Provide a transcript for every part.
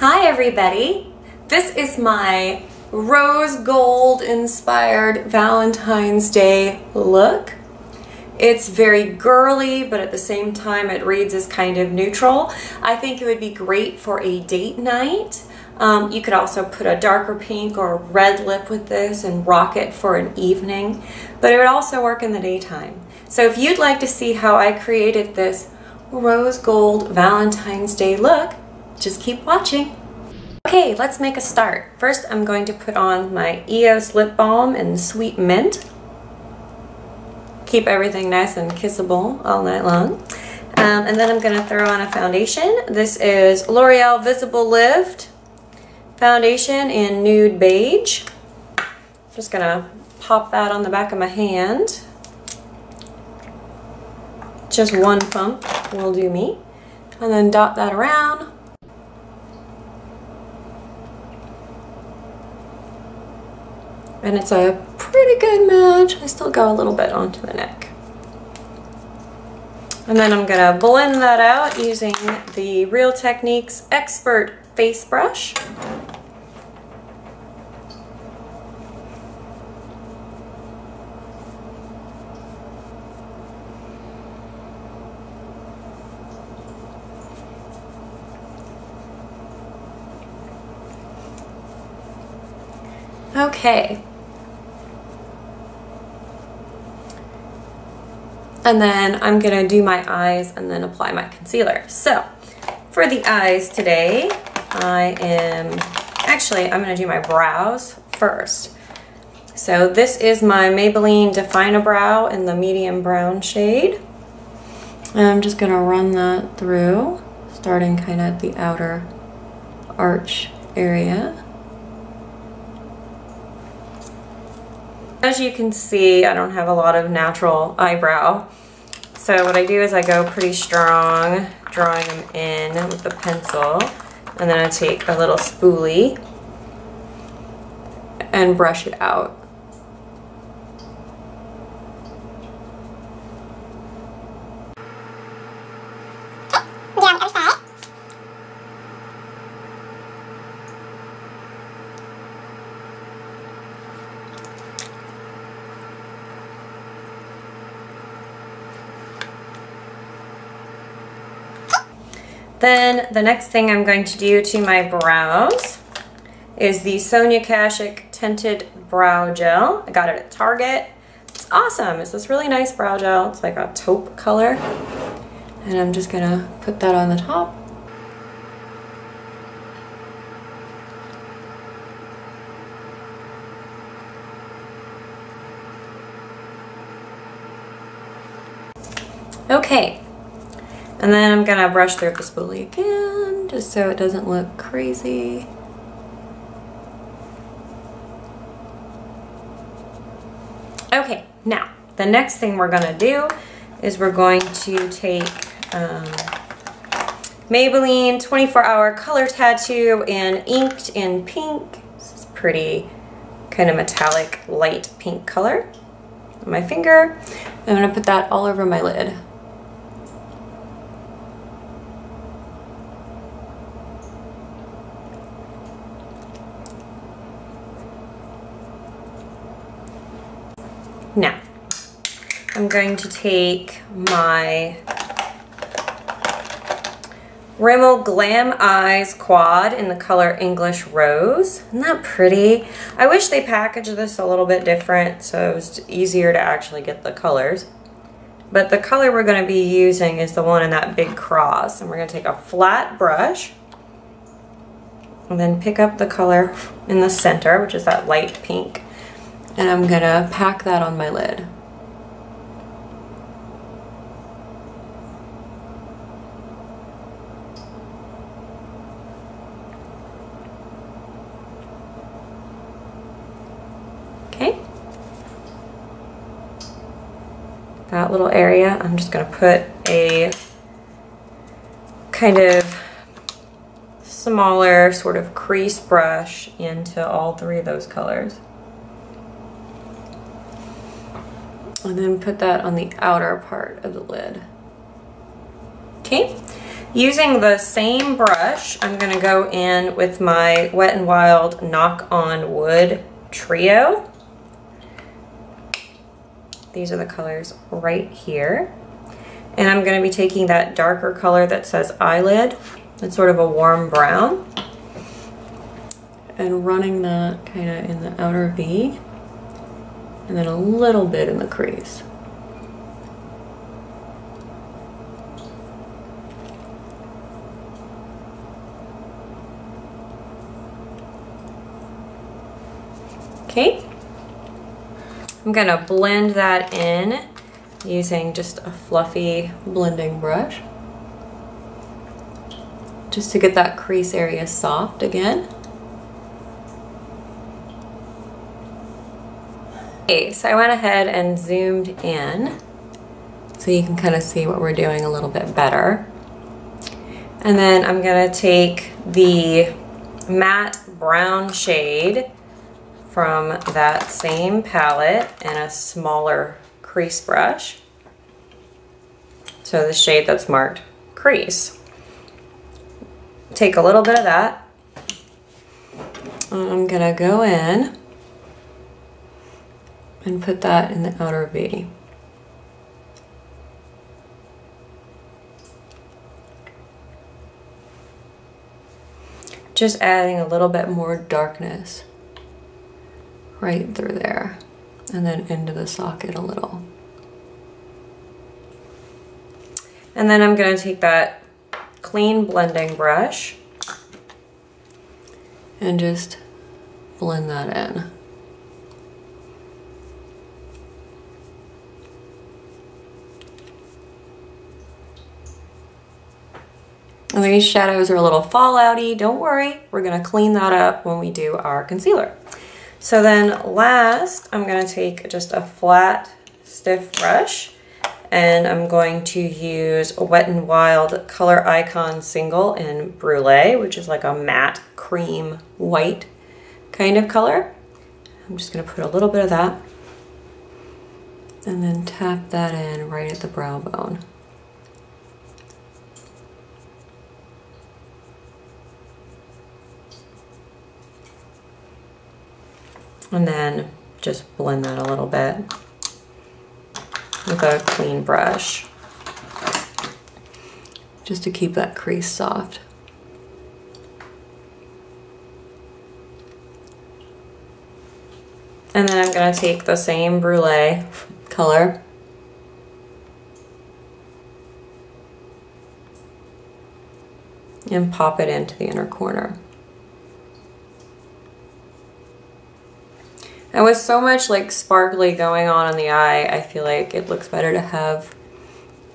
Hi everybody! This is my rose gold inspired Valentine's Day look. It's very girly, but at the same time it reads as kind of neutral. I think it would be great for a date night. Um, you could also put a darker pink or red lip with this and rock it for an evening, but it would also work in the daytime. So if you'd like to see how I created this rose gold Valentine's Day look, just keep watching. Okay, let's make a start. First, I'm going to put on my EOS Lip Balm in Sweet Mint. Keep everything nice and kissable all night long. Um, and then I'm going to throw on a foundation. This is L'Oreal Visible Lift foundation in Nude Beige. Just going to pop that on the back of my hand. Just one pump will do me. And then dot that around. And it's a pretty good match. I still go a little bit onto the neck. And then I'm gonna blend that out using the Real Techniques Expert Face Brush. Okay, And then I'm gonna do my eyes and then apply my concealer. So for the eyes today, I am, actually I'm gonna do my brows first. So this is my Maybelline Define-A-Brow in the medium brown shade. And I'm just gonna run that through, starting kind of at the outer arch area. As you can see, I don't have a lot of natural eyebrow. So what I do is I go pretty strong, drawing them in with the pencil. And then I take a little spoolie and brush it out. Then the next thing I'm going to do to my brows is the Sonia Kashuk Tinted Brow Gel. I got it at Target. It's awesome. It's this really nice brow gel. It's like a taupe color. And I'm just gonna put that on the top. Okay, and then I'm gonna brush through the spoolie again, just so it doesn't look crazy. Okay, now, the next thing we're gonna do is we're going to take um, Maybelline 24 Hour Color Tattoo in Inked in Pink. This is pretty kind of metallic light pink color on my finger. I'm gonna put that all over my lid. Now, I'm going to take my Rimmel Glam Eyes Quad in the color English Rose. Isn't that pretty? I wish they packaged this a little bit different so it was easier to actually get the colors. But the color we're going to be using is the one in that big cross. And we're going to take a flat brush and then pick up the color in the center, which is that light pink and I'm gonna pack that on my lid. Okay. That little area, I'm just gonna put a kind of smaller sort of crease brush into all three of those colors. And then put that on the outer part of the lid. Okay, Using the same brush, I'm gonna go in with my Wet n Wild Knock on Wood Trio. These are the colors right here. And I'm gonna be taking that darker color that says eyelid. It's sort of a warm brown. And running that kind of in the outer V. And then a little bit in the crease. Okay. I'm gonna blend that in using just a fluffy blending brush just to get that crease area soft again. Okay, so I went ahead and zoomed in so you can kind of see what we're doing a little bit better. And then I'm gonna take the matte brown shade from that same palette and a smaller crease brush. So the shade that's marked crease. Take a little bit of that. I'm gonna go in and put that in the outer V. Just adding a little bit more darkness right through there and then into the socket a little. And then I'm going to take that clean blending brush and just blend that in. And these shadows are a little fallouty. Don't worry, we're gonna clean that up when we do our concealer. So then last, I'm gonna take just a flat, stiff brush and I'm going to use a Wet n Wild Color Icon Single in Brulee, which is like a matte cream white kind of color. I'm just gonna put a little bit of that and then tap that in right at the brow bone. And then just blend that a little bit with a clean brush just to keep that crease soft. And then I'm going to take the same Brulee color and pop it into the inner corner. And with so much like sparkly going on in the eye, I feel like it looks better to have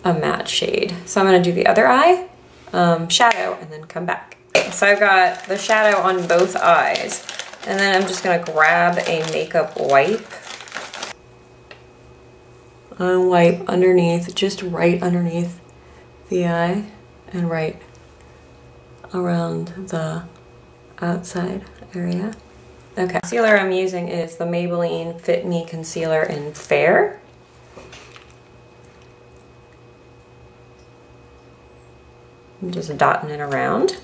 a matte shade. So I'm gonna do the other eye, um, shadow, and then come back. So I've got the shadow on both eyes. And then I'm just gonna grab a makeup wipe and wipe underneath, just right underneath the eye and right around the outside area. Okay, concealer I'm using is the Maybelline Fit Me Concealer in Fair. I'm just dotting it around.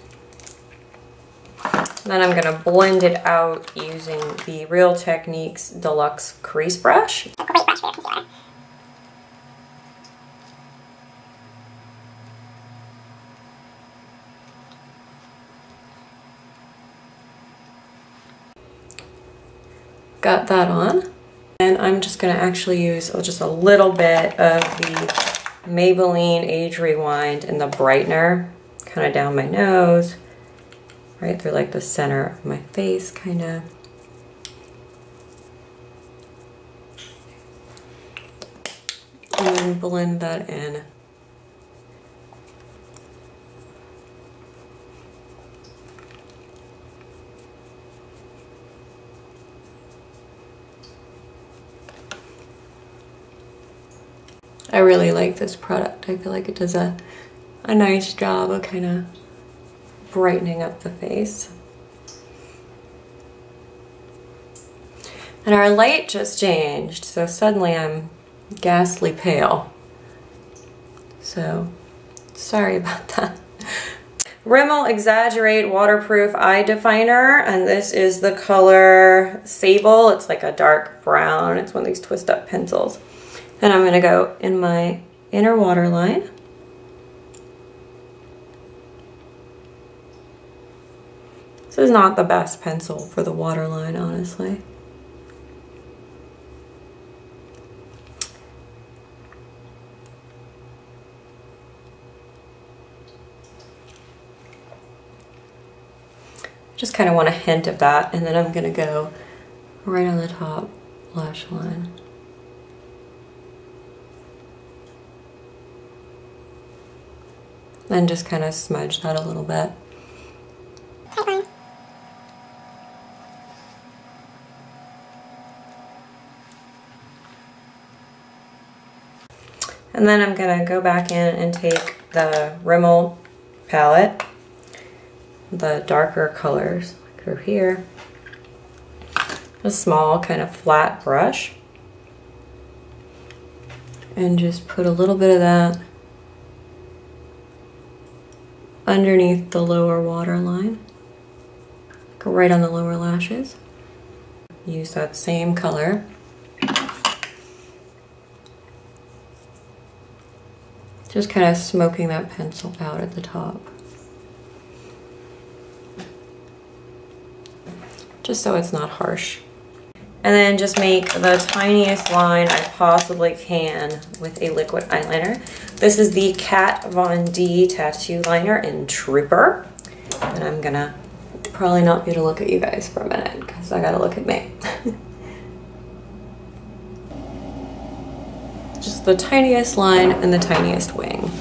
Then I'm gonna blend it out using the Real Techniques Deluxe Crease Brush. great brush for concealer. Got that on. And I'm just gonna actually use just a little bit of the Maybelline Age Rewind in the brightener, kind of down my nose, right through like the center of my face, kind of. And blend that in I really like this product. I feel like it does a, a nice job of kind of brightening up the face. And our light just changed, so suddenly I'm ghastly pale. So, sorry about that. Rimmel Exaggerate Waterproof Eye Definer, and this is the color Sable. It's like a dark brown. It's one of these twist up pencils. And I'm gonna go in my inner waterline. This is not the best pencil for the waterline, honestly. Just kind of want a hint of that and then I'm gonna go right on the top lash line. Then just kind of smudge that a little bit. And then I'm gonna go back in and take the Rimmel palette the darker colors like over here. A small kind of flat brush. And just put a little bit of that underneath the lower waterline. Right on the lower lashes. Use that same color. Just kind of smoking that pencil out at the top. just so it's not harsh. And then just make the tiniest line I possibly can with a liquid eyeliner. This is the Kat Von D Tattoo Liner in Trooper. And I'm gonna probably not be able to look at you guys for a minute because I gotta look at me. just the tiniest line and the tiniest wing.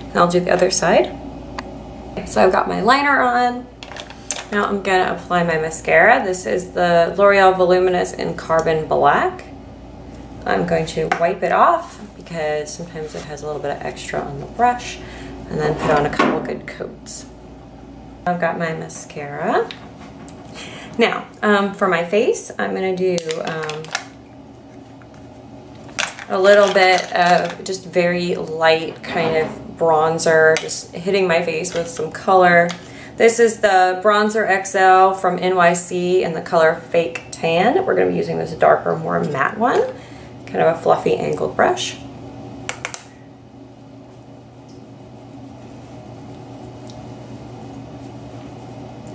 And I'll do the other side. So I've got my liner on. Now I'm gonna apply my mascara. This is the L'Oreal Voluminous in Carbon Black. I'm going to wipe it off because sometimes it has a little bit of extra on the brush and then put on a couple good coats. I've got my mascara. Now, um, for my face, I'm gonna do um, a little bit of just very light kind of bronzer, just hitting my face with some color. This is the Bronzer XL from NYC in the color Fake Tan. We're going to be using this darker, more matte one. Kind of a fluffy angled brush.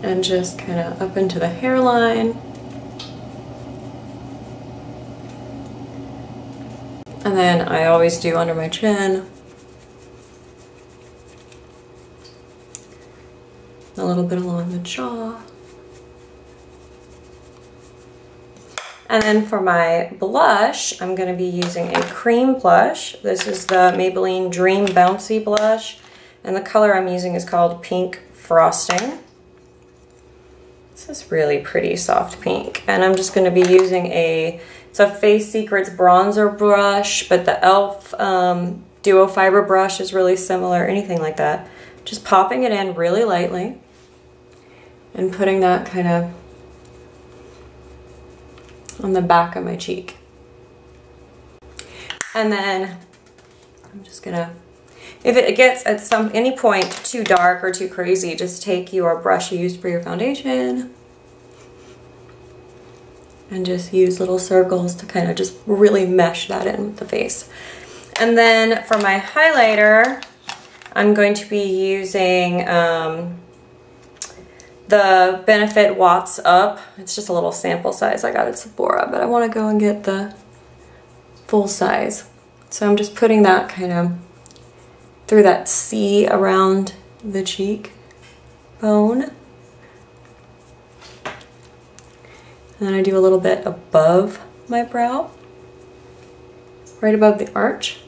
And just kind of up into the hairline. And then I always do under my chin. A little bit along the jaw. And then for my blush, I'm going to be using a cream blush. This is the Maybelline Dream Bouncy Blush. And the color I'm using is called Pink Frosting. This is really pretty soft pink. And I'm just going to be using a, it's a Face Secrets bronzer brush, but the e.l.f. Um, Duo Fiber brush is really similar, anything like that. Just popping it in really lightly and putting that kind of on the back of my cheek. And then I'm just gonna, if it gets at some any point too dark or too crazy, just take your brush you used for your foundation and just use little circles to kind of just really mesh that in with the face. And then for my highlighter, I'm going to be using um, the Benefit Watts Up. It's just a little sample size I got at Sephora, but I want to go and get the full size. So I'm just putting that kind of through that C around the cheek bone. And then I do a little bit above my brow, right above the arch.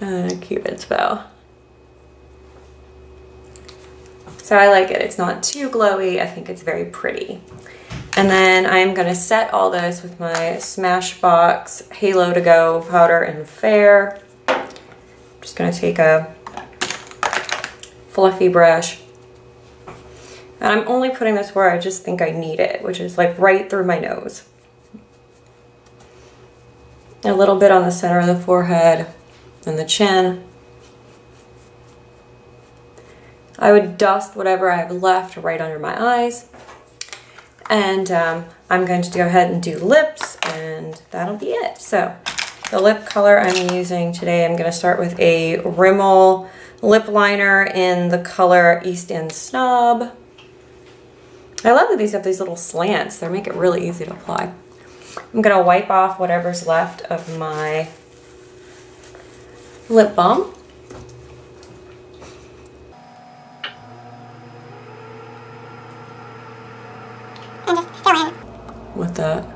And a cupid's bow. So I like it. It's not too glowy. I think it's very pretty. And then I'm going to set all this with my Smashbox Halo to Go powder and Fair. I'm just going to take a fluffy brush. And I'm only putting this where I just think I need it, which is like right through my nose. A little bit on the center of the forehead and the chin. I would dust whatever I have left right under my eyes. And um, I'm going to go ahead and do lips and that'll be it. So the lip color I'm using today, I'm gonna start with a Rimmel lip liner in the color East End Snob. I love that these have these little slants. They make it really easy to apply. I'm gonna wipe off whatever's left of my lip balm. With that.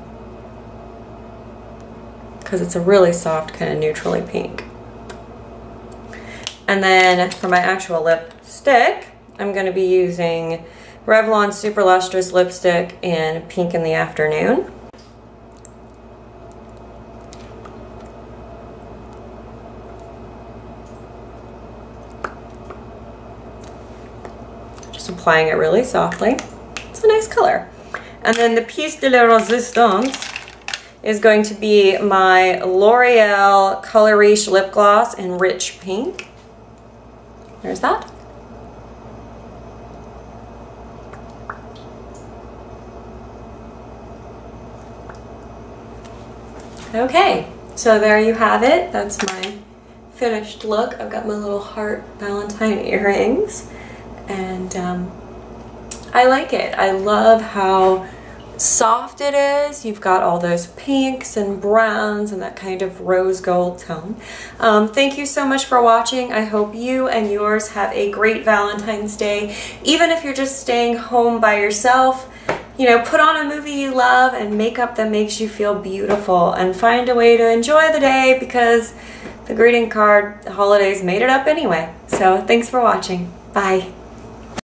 Because it's a really soft kind of neutrally pink. And then for my actual lipstick, I'm going to be using Revlon Super Lustrous Lipstick in Pink in the Afternoon. Just applying it really softly. It's a nice color. And then the piece de la resistance is going to be my L'Oreal Color Riche Lip Gloss in Rich Pink. There's that. Okay, so there you have it. That's my finished look. I've got my little heart Valentine earrings and um, I like it. I love how soft it is. You've got all those pinks and browns and that kind of rose gold tone. Um, thank you so much for watching. I hope you and yours have a great Valentine's Day. Even if you're just staying home by yourself, you know, put on a movie you love and makeup that makes you feel beautiful and find a way to enjoy the day because the greeting card holidays made it up anyway. So thanks for watching. Bye.